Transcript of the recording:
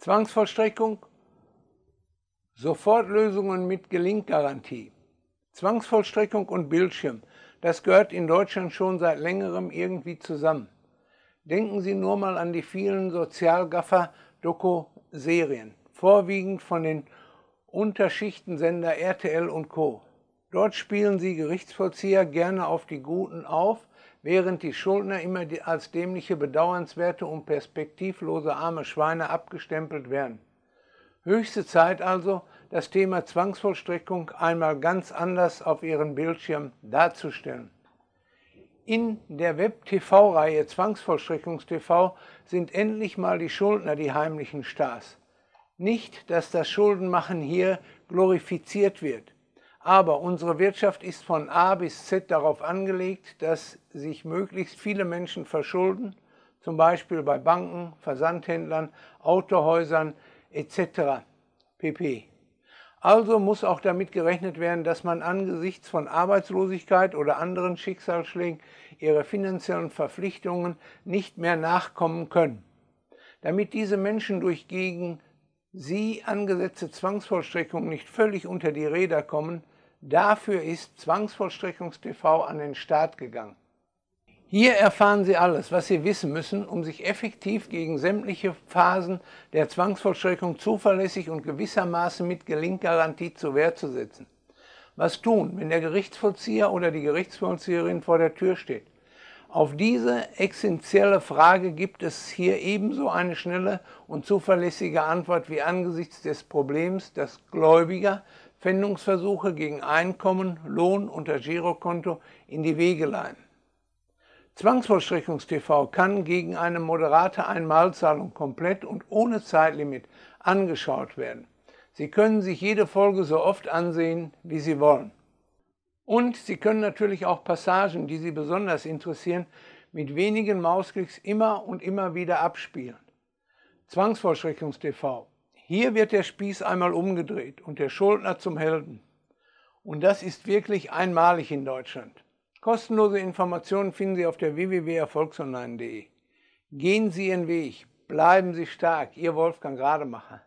Zwangsvollstreckung, Sofortlösungen mit Gelinggarantie. Zwangsvollstreckung und Bildschirm, das gehört in Deutschland schon seit längerem irgendwie zusammen. Denken Sie nur mal an die vielen Sozialgaffer-Doku-Serien, vorwiegend von den Unterschichtensender RTL und Co. Dort spielen sie Gerichtsvollzieher gerne auf die Guten auf, während die Schuldner immer als dämliche, bedauernswerte und perspektivlose arme Schweine abgestempelt werden. Höchste Zeit also, das Thema Zwangsvollstreckung einmal ganz anders auf ihren Bildschirm darzustellen. In der Web-TV-Reihe Zwangsvollstreckungstv sind endlich mal die Schuldner die heimlichen Stars. Nicht, dass das Schuldenmachen hier glorifiziert wird. Aber unsere Wirtschaft ist von A bis Z darauf angelegt, dass sich möglichst viele Menschen verschulden, zum Beispiel bei Banken, Versandhändlern, Autohäusern etc. pp. Also muss auch damit gerechnet werden, dass man angesichts von Arbeitslosigkeit oder anderen Schicksalsschlägen ihre finanziellen Verpflichtungen nicht mehr nachkommen können. Damit diese Menschen durch gegen sie angesetzte Zwangsvollstreckung nicht völlig unter die Räder kommen, dafür ist Zwangsvollstreckungstv an den Start gegangen. Hier erfahren Sie alles, was Sie wissen müssen, um sich effektiv gegen sämtliche Phasen der Zwangsvollstreckung zuverlässig und gewissermaßen mit Gelinggarantie zur Wehr zu setzen. Was tun, wenn der Gerichtsvollzieher oder die Gerichtsvollzieherin vor der Tür steht? Auf diese essentielle Frage gibt es hier ebenso eine schnelle und zuverlässige Antwort wie angesichts des Problems, dass Gläubiger Pfändungsversuche gegen Einkommen, Lohn und das Girokonto in die Wege leiten. Zwangsvollstreckungstv kann gegen eine moderate Einmalzahlung komplett und ohne Zeitlimit angeschaut werden. Sie können sich jede Folge so oft ansehen, wie Sie wollen. Und Sie können natürlich auch Passagen, die Sie besonders interessieren, mit wenigen Mausklicks immer und immer wieder abspielen. Zwangsvollstreckungstv. Hier wird der Spieß einmal umgedreht und der Schuldner zum Helden. Und das ist wirklich einmalig in Deutschland. Kostenlose Informationen finden Sie auf der www.erfolgsonline.de. Gehen Sie Ihren Weg, bleiben Sie stark, Ihr Wolfgang Rademacher.